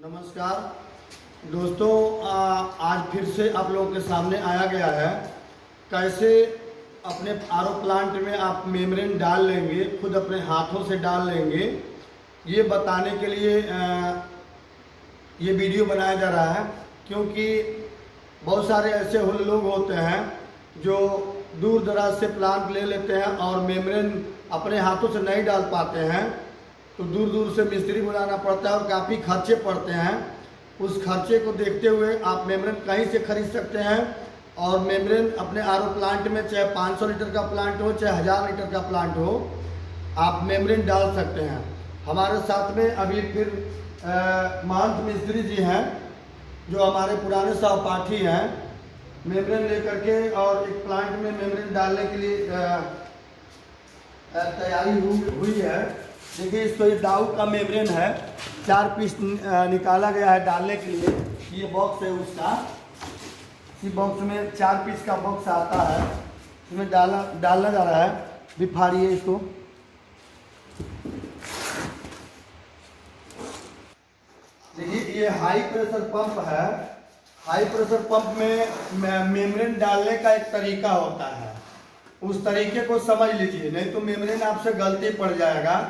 नमस्कार। दोस्तों आ, आज फिर से आप लोगों के सामने आया गया है। कैसे अपने आर प्लांट में आप मेम्ब्रेन डाल लेंगे खुद अपने हाथों से डाल लेंगे ये बताने के लिए आ, ये वीडियो बनाया जा रहा है। क्योंकि बहुत सारे ऐसे लोग होते हैं जो दूर दराज से प्लांट ले लेते हैं और मेम्ब्रेन अपने हाथों से नहीं डाल पाते हैं। तो दूर दूर से मिस्त्री बुलाना पड़ता है और काफ़ी खर्चे पड़ते हैं। उस खर्चे को देखते हुए आप मेम्ब्रेन कहीं से खरीद सकते हैं और मेम्ब्रेन अपने आरओ प्लांट में चाहे 500 लीटर का प्लांट हो, चाहे हज़ार लीटर का प्लांट हो, आप मेम्ब्रेन डाल सकते हैं। हमारे साथ में अभी फिर महंत मिस्त्री जी हैं, जो हमारे पुराने सहपाठी हैं। मेम्ब्रेन लेकर के और एक प्लांट में मेम्ब्रेन डालने के लिए तैयारी हुई है। देखिए इसको ये दाऊ का मेम्ब्रेन है। चार पीस निकाला गया है डालने के लिए। ये बॉक्स है उसका। इसी बॉक्स में चार पीस का बॉक्स आता है। इसमें डाला डालना जा रहा है। भी फाड़िए इसको। देखिए, ये हाई प्रेशर पंप है। हाई प्रेशर पंप में मेम्ब्रेन डालने का एक तरीका होता है। उस तरीके को समझ लीजिए, नहीं तो मेम्ब्रेन आपसे गलती पड़ जाएगा।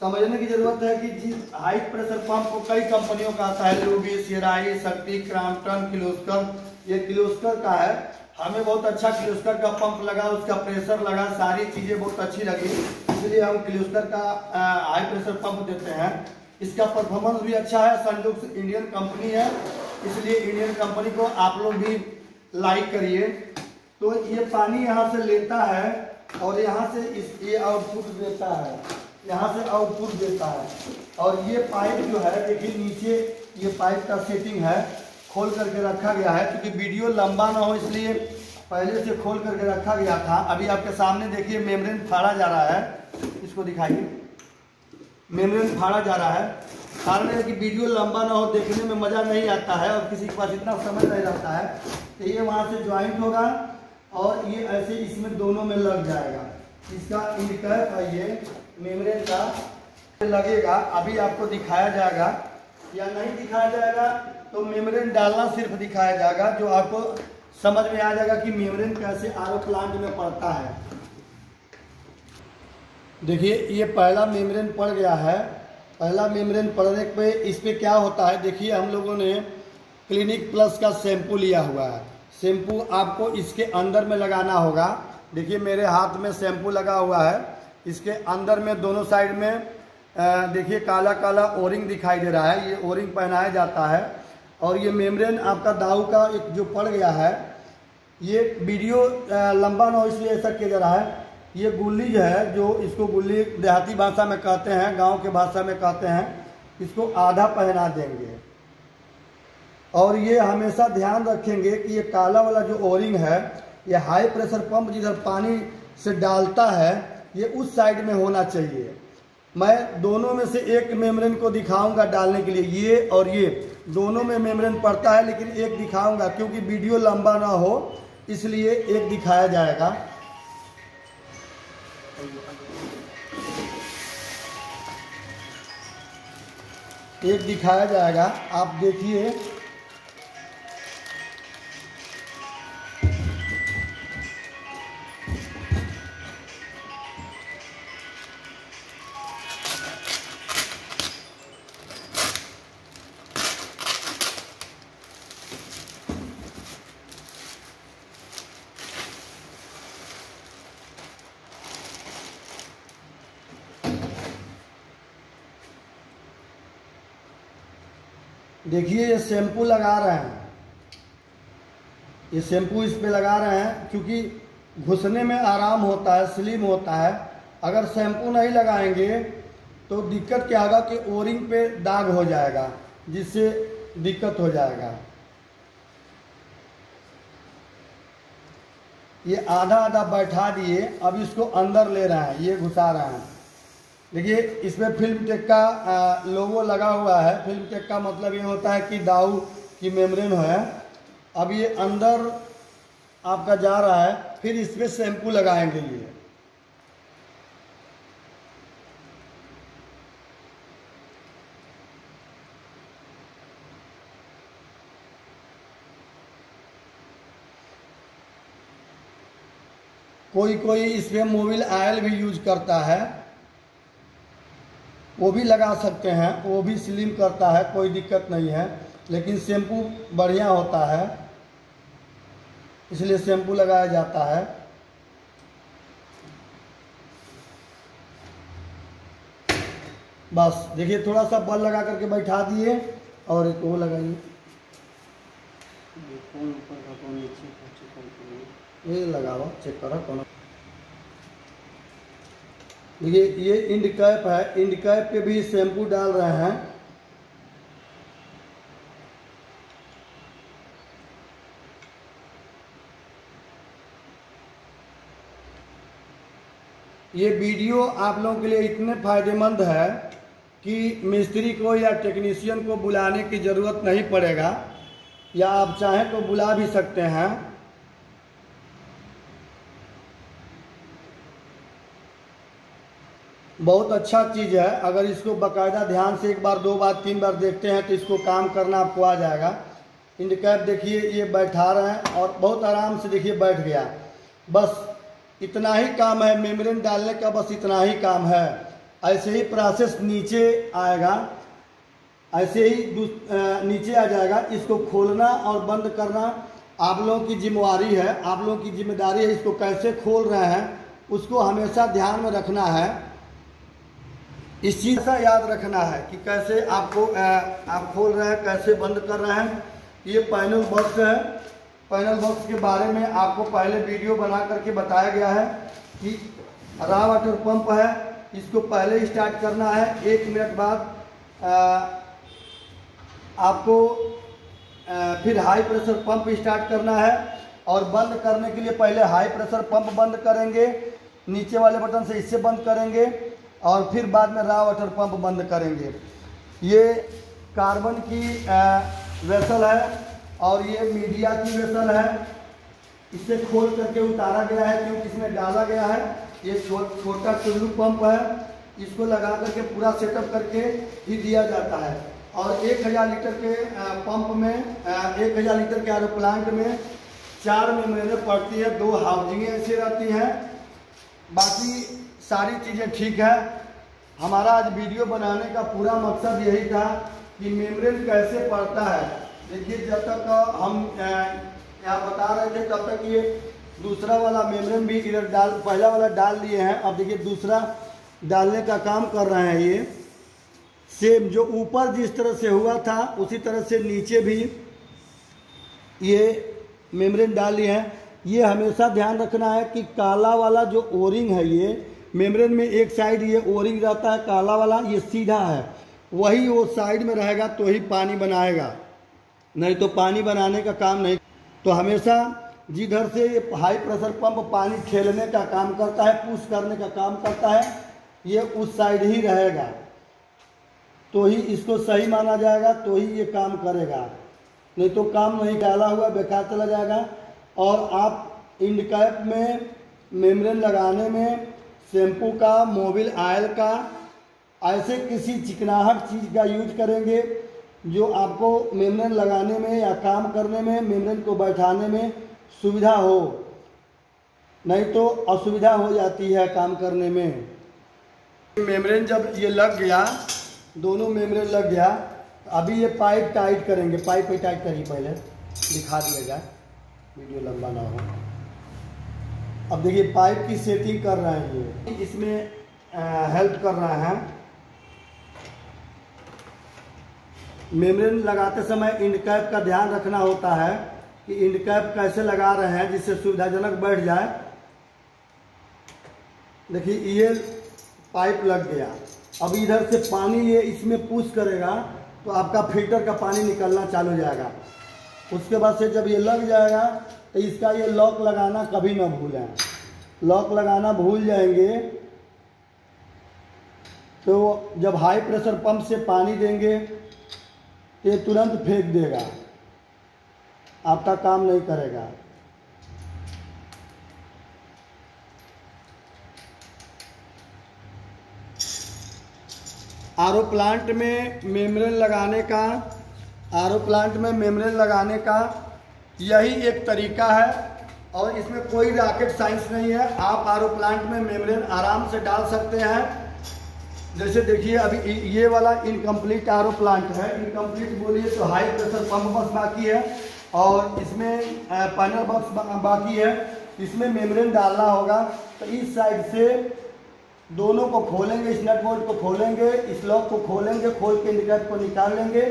समझने की ज़रूरत है कि जिस हाई प्रेशर पंप को कई कंपनियों का आता है लूबी सिराई शक्ति क्राम्पटन किलोस्कर ये किलोस्कर का है। हमें बहुत अच्छा किलोस्कर का पंप लगा, उसका प्रेशर लगा, सारी चीज़ें बहुत अच्छी लगी। इसलिए हम किलोस्कर का हाई प्रेशर पंप देते हैं। इसका परफॉर्मेंस भी अच्छा है। संयुक्त इंडियन कंपनी है। इसलिए इंडियन कंपनी को आप लोग भी लाइक करिए। तो ये पानी यहाँ से लेता है और यहाँ से इस, ये आउटपुट देता है। यहाँ से आउटपुट देता है। और ये पाइप जो है, देखिए नीचे ये पाइप का सेटिंग है, खोल करके रखा गया है, क्योंकि वीडियो लंबा ना हो, इसलिए पहले से खोल करके रखा गया था। अभी आपके सामने देखिए मेम्ब्रेन फाड़ा जा रहा है। इसको दिखाइए। मेम्ब्रेन फाड़ा जा रहा है। कारण है कि वीडियो लंबा ना हो, देखने में मज़ा नहीं आता है और किसी के पास इतना समय नहीं रहता है। तो ये वहाँ से ज्वाइंट होगा और ये ऐसे इसमें दोनों में लग जाएगा। इसका इंडिकेट है ये। मेम्ब्रेन का। लगेगा, अभी आपको दिखाया जाएगा। या नहीं दिखाया जाएगा तो मेम्ब्रेन डालना सिर्फ़ दिखाया जाएगा, जो आपको समझ में आ जाएगा कि मेम्ब्रेन कैसे आर प्लांट में पड़ता है। देखिए, ये पहला मेम्ब्रेन पड़ गया है। पहला मेम्ब्रेन पड़ने पे इस पर क्या होता है, देखिए, हम लोगों ने क्लिनिक प्लस का शैम्पू लिया हुआ है। शैम्पू आपको इसके अंदर में लगाना होगा। देखिए, मेरे हाथ में शैम्पू लगा हुआ है। इसके अंदर में दोनों साइड में देखिए काला काला ओरिंग दिखाई दे रहा है, ये ओरिंग पहनाया जाता है। और ये मेम्ब्रेन आपका दाऊ का एक जो पड़ गया है, ये वीडियो लंबा ना हो इसलिए ऐसा किया जा रहा है, ये गुल्ली जो है, जो इसको गुल्ली देहाती भाषा में कहते हैं, गाँव के भाषा में कहते हैं, इसको आधा पहना देंगे। और ये हमेशा ध्यान रखेंगे कि ये काला वाला जो ओरिंग है, ये हाई प्रेशर पंप जिधर पानी से डालता है ये उस साइड में होना चाहिए। मैं दोनों में से एक मेम्ब्रेन को दिखाऊँगा डालने के लिए, ये और ये। दोनों में मेम्ब्रेन पड़ता है, लेकिन एक दिखाऊँगा, क्योंकि वीडियो लंबा ना हो, इसलिए एक दिखाया जाएगा। एक दिखाया जाएगा। आप देखिए देखिए, ये शैम्पू लगा रहे हैं। ये शैम्पू इस पे लगा रहे हैं क्योंकि घुसने में आराम होता है, स्लिम होता है। अगर शैम्पू नहीं लगाएँगे तो दिक्कत क्या होगा कि ओरिंग पे दाग हो जाएगा, जिससे दिक्कत हो जाएगा। ये आधा आधा बैठा दिए, अब इसको अंदर ले रहे हैं, ये घुसा रहे हैं। देखिए, इसमें फ़िल्म टेक का लोगो लगा हुआ है। फ़िल्म टेक का मतलब ये होता है कि दाऊ की मेम्ब्रेन है। अब ये अंदर आपका जा रहा है, फिर इसमें शैम्पू लगाएँगे ये। कोई कोई इसमें मोबिल आयल भी यूज़ करता है। वो भी लगा सकते हैं वो भी स्लिम करता है कोई दिक्कत नहीं है लेकिन शैम्पू बढ़िया होता है इसलिए शैम्पू लगाया जाता है। बस देखिए थोड़ा सा बल लगा करके बैठा दिए और एक वो लगाइए। ये लगाओ चेक करो कौन देखिए ये इंड कैप है, इंड कैप पे भी शैम्पू डाल रहे हैं। ये वीडियो आप लोगों के लिए इतने फ़ायदेमंद है कि मिस्त्री को या टेक्नीशियन को बुलाने की ज़रूरत नहीं पड़ेगा, या आप चाहें तो बुला भी सकते हैं। बहुत अच्छा चीज़ है। अगर इसको बकायदा ध्यान से एक बार, दो बार, तीन बार देखते हैं तो इसको काम करना आपको आ जाएगा। इंडिकैप देखिए, ये बैठा रहे हैं और बहुत आराम से देखिए बैठ गया। बस इतना ही काम है, मेम्ब्रेन डालने का बस इतना ही काम है। ऐसे ही प्रोसेस नीचे आएगा, ऐसे ही नीचे आ जाएगा। इसको खोलना और बंद करना आप लोगों की जिम्मेवारी है, आप लोगों की ज़िम्मेदारी है इसको कैसे खोल रहे हैं, उसको हमेशा ध्यान में रखना है। इस चीज़ का याद रखना है कि कैसे आपको आप खोल रहे हैं कैसे बंद कर रहे हैं। ये पैनल बॉक्स है। पैनल बॉक्स के बारे में आपको पहले वीडियो बना करके बताया गया है कि रा वाटर पंप है। इसको पहले स्टार्ट करना है। एक मिनट बाद अ, आपको अ, फिर हाई प्रेशर पंप स्टार्ट करना है। और बंद करने के लिए पहले हाई प्रेशर पंप बंद करेंगे। नीचे वाले बटन से इससे बंद करेंगे। और फिर बाद में रा वाटर पंप बंद करेंगे। ये कार्बन की वेसल है और ये मीडिया की वेसल है। इसे खोल करके उतारा गया है, क्योंकि इसमें डाला गया है। ये छोटा टुल्लू पंप है। इसको लगा करके पूरा सेटअप करके ही दिया जाता है। और एक हज़ार लीटर के पंप में एक हज़ार लीटर के आरो प्लांट में चार महीने पड़ती है, दो हाउसिंगें ऐसे रहती हैं। बाकी सारी चीज़ें ठीक है। हमारा आज वीडियो बनाने का पूरा मकसद यही था कि मेम्ब्रेन कैसे पड़ता है। देखिए, जब तक हम यहाँ बता रहे थे, तब तक ये दूसरा वाला मेम्ब्रेन भी इधर डाल, पहला वाला डाल दिए हैं। अब देखिए, दूसरा डालने का काम कर रहे हैं ये। सेम जो ऊपर जिस तरह से हुआ था, उसी तरह से नीचे भी ये मेम्ब्रेन डाल लिए हैं। ये हमेशा ध्यान रखना है कि काला वाला जो ओरिंग है ये मेम्ब्रेन में एक साइड ये ओरिंग रहता है, काला वाला, ये सीधा है। वही वो साइड में रहेगा तो ही पानी बनाएगा। नहीं तो पानी बनाने का काम नहीं। तो हमेशा जिधर से ये हाई प्रेशर पंप पानी खेलने का काम करता है पुश करने का काम करता है, ये उस साइड ही रहेगा। तो ही इसको सही माना जाएगा तो ही ये काम करेगा। नहीं तो काम नहीं, डाला हुआ, बेकार चला जाएगा। और आप इंडकैप में मेम्ब्रेन लगाने में शैम्पू का, मोबिल आयल का, ऐसे किसी चिकनाहट चीज़ का यूज़ करेंगे जो आपको मेम्ब्रेन लगाने में या काम करने में मेम्ब्रेन को बैठाने में सुविधा हो। नहीं तो असुविधा हो जाती है काम करने में। मेम्ब्रेन जब ये लग गया, दोनों मेम्ब्रेन लग गया, अभी ये पाइप टाइट करेंगे। पाइप ही टाइट करिए पहले। दिखा दिया जाए। वीडियो लंबा ना हो। अब देखिए पाइप की सेटिंग कर रहे हैं ये। इसमें हेल्प कर रहे हैं मेम्ब्रेन लगाते समय इंडकैप का ध्यान रखना होता है कि इंडकैप कैसे लगा रहे हैं जिससे सुविधाजनक बैठ जाए। देखिए, ये पाइप लग गया। अब इधर से पानी ये इसमें पुश करेगा तो आपका फ़िल्टर का पानी निकलना चालू जाएगा। उसके बाद से जब ये लग जाएगा तो इसका ये लॉक लगाना कभी ना भूलें लॉक लगाना भूल जाएँगे तो जब हाई प्रेशर पंप से पानी देंगे तो ये तुरंत फेंक देगा। आपका काम नहीं करेगा। आरओ प्लांट में मेम्ब्रेन लगाने का, आरओ प्लांट में मेम्ब्रेन लगाने का यही एक तरीका है और इसमें कोई रॉकेट साइंस नहीं है। आप आर प्लांट में मेम्ब्रेन आराम से डाल सकते हैं। जैसे देखिए, अभी ये वाला इनकम्प्लीट आर प्लांट है। इनकम्प्लीट बोलिए तो हाई प्रेशर पंप बस बाकी है और इसमें पैनल बॉक्स बाकी है। इसमें मेम्ब्रेन डालना होगा। तो इस साइड से दोनों को खोलेंगे, इस नट को खोलेंगे, इस लॉक को खोलेंगे, खोल के निकट को निकाल लेंगे।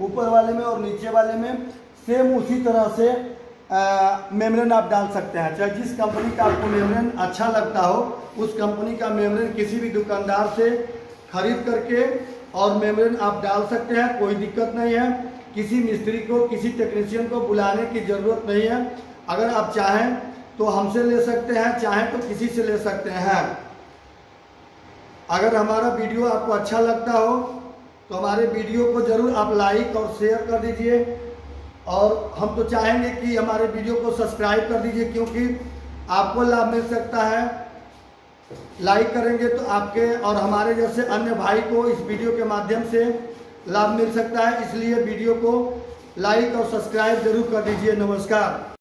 ऊपर वाले में और नीचे वाले में। सेम उसी तरह से मेम्ब्रेन आप डाल सकते हैं। चाहे जिस कंपनी का आपको मेम्ब्रेन अच्छा लगता हो, उस कंपनी का मेम्ब्रेन किसी भी दुकानदार से खरीद करके और मेम्ब्रेन आप डाल सकते हैं, कोई दिक्कत नहीं है। किसी मिस्त्री को, किसी टेक्नीशियन को बुलाने की ज़रूरत नहीं है। अगर आप चाहें तो हमसे ले सकते हैं, चाहें तो किसी से ले सकते हैं। अगर हमारा वीडियो आपको अच्छा लगता हो तो हमारे वीडियो को ज़रूर आप लाइक और शेयर कर दीजिए। और हम तो चाहेंगे कि हमारे वीडियो को सब्सक्राइब कर दीजिए, क्योंकि आपको लाभ मिल सकता है। लाइक करेंगे तो आपके और हमारे जैसे अन्य भाई को इस वीडियो के माध्यम से लाभ मिल सकता है। इसलिए वीडियो को लाइक और सब्सक्राइब ज़रूर कर दीजिए। नमस्कार।